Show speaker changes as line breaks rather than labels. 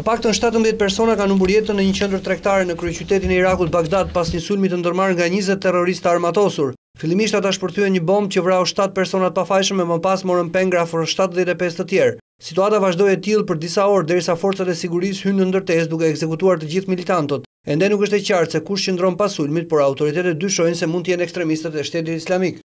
Të paktën shtatëmbëdhjetë persona kanë humbur jetën në një qendër tregtare në kryeqytetin e Irakut, Bagdad, pas një sulmi të ndërmarrë nga njëzet terroristë të armatosur. Fillimisht ata shpërthyen një bombë që vrau shtatë persona të pafajshëm e më pas morën peng rreth shtatëdhjetë e pesë të tjerë. Situata vazhdoi e tillë për disa orë derisa forcat e sigurisë hynë në ndërtesë duke ekzekutuar të gjithë militantët. Ende nuk është e qartë se kush qëndron pas sulmit, por autoritetet dyshojnë se mund të jenë ekstremistët e Shtetit Islamik.